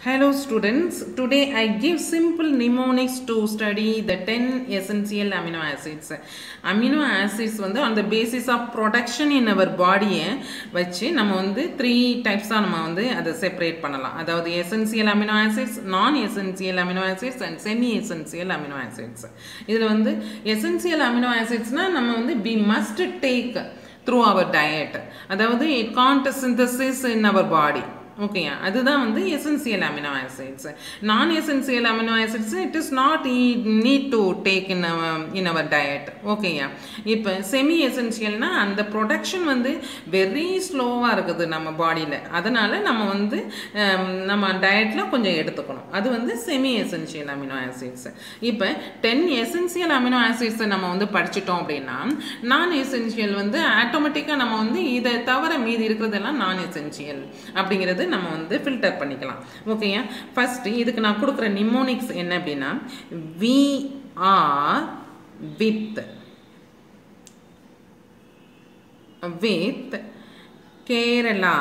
Hello students, today I give simple mnemonics to study the 10 essential amino acids. Amino acids வந்து on the basis of production in our body வச்சு நம்ம வந்து 3 types நம்ம வந்து அதை separate பண்ணலாம் அதாவது essential amino acids, non-essential amino acids and semi-essential amino acids. இதில் வந்து எசென்சியல் அமினோ ஆசிட்ஸ்னால் நம்ம வந்து we must take through our diet அதாவது it can't synthesis in our body ஓகேயா அதுதான் வந்து essential amino acids non essential amino acids it is not need to take in in our diet ஓகேயா இப்போ semi எசென்சியல்னா அந்த production வந்து very ஸ்லோவாக இருக்குது நம்ம பாடியில் அதனால் நம்ம வந்து um, நம்ம டயட்டில் கொஞ்சம் எடுத்துக்கணும். அது வந்து செமி எசென்சியல் அமினோ ஆசிட்ஸ் இப்போ டென் எசென்சியல் அமினோ ஆசிட்ஸை நம்ம வந்து படிச்சிட்டோம் அப்படின்னா நான் எசென்சியல் வந்து ஆட்டோமேட்டிக்காக நம்ம வந்து இதை தவிர மீதி இருக்கிறதெல்லாம் நான் எசென்சியல் அப்படிங்கிறது நம்ம வந்து ஃபில்டர் பண்ணிக்கலாம். ஓகேயா ஃபஸ்ட்டு இதுக்கு நான் கொடுக்குற நிமோனிக்ஸ் என்ன அப்படின்னா we are with with Kerala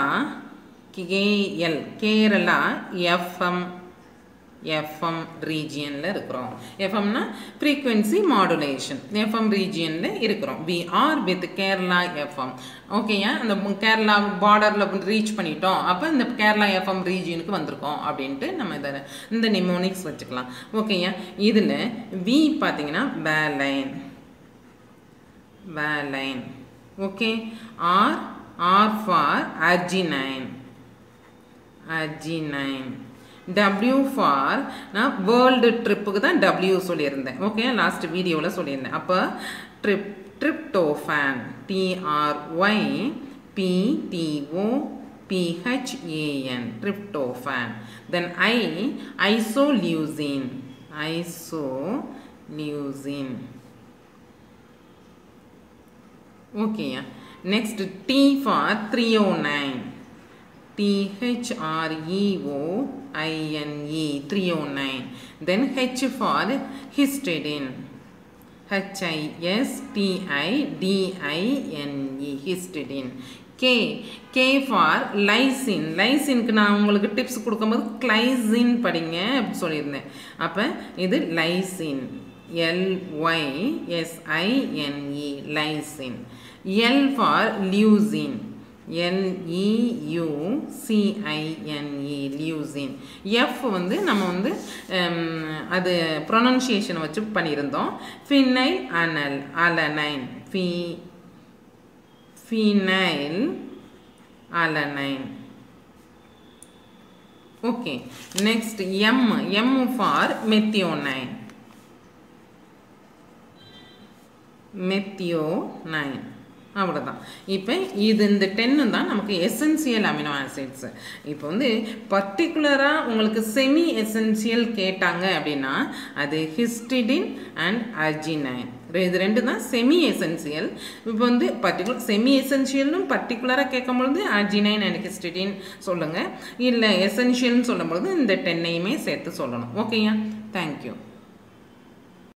KL Kerala FM FM ரீஜியனில் இருக்கிறோம். எஃப்எம்னா ஃப்ரீக்வன்சி மாடுலேஷன் எஃப்எம் ரீஜியனில் இருக்கிறோம். We are with Kerala FM ஓகேயா அந்த கேரளா பார்டரில் ரீச் பண்ணிட்டோம். அப்போ இந்த கேரளா எஃப்எம் ரீஜியனுக்கு வந்திருக்கோம் அப்படின்ட்டு நம்ம இதை இந்த நிமோனிக்ஸ் வச்சுக்கலாம். ஓகேயா இதில் வி பார்த்தீங்கன்னா valine valine okay R R for arginine arginine W for நான் வேர்ல்டு ட்ரிப்புக்கு தான் டபிள்யூ சொல்லியிருந்தேன். ஓகே லாஸ்ட் வீடியோவில் சொல்லியிருந்தேன். அப்போ trip tryptophan T R Y P T O P H A N tryptophan then I isoleucine isoleucine ஓகேயா next T for three O nine T-H-R-E-O-I-N-E 309 then H for histidine. H-I-S-T-I-D-I-N-E histidine. K K for lysine லைசின்க்கு நான் உங்களுக்கு tips கொடுக்கும்போது glycine படிங்க அப்படி சொல்லியிருந்தேன். அப்போ இது lysine எல்ஒய்எஸ்ஐஎன்இ lysine L for leucine எல்இயூசிஐஎன்இ leucine F வந்து நம்ம வந்து அது ப்ரொனன்சியேஷன் வச்சு பண்ணியிருந்தோம். Phenyl ala alanine phe phenyl alanine okay next M M for methionine methionine அவ்வளோதான் இப்போ இது இந்த டென்னு தான் நமக்கு எசென்சியல் அமினோ ஆசிட்ஸ் இப்போ வந்து பர்டிகுலராக உங்களுக்கு செமி எசென்சியல் கேட்டாங்க அப்படின்னா அது ஹிஸ்டிடின் அண்ட் அர்ஜினைன் இது ரெண்டு தான் செமி எசென்சியல் இப்போ வந்து பர்டிகுலர் செமி எசென்சியல்னு பர்டிகுலராக கேட்கும்பொழுது அர்ஜினைன் அண்ட் ஹிஸ்டிடின் சொல்லுங்கள் இல்லை எசென்ஷியல்னு சொல்லும்பொழுது இந்த டென்னையுமே சேர்த்து சொல்லணும். ஓகேயா தேங்க்யூ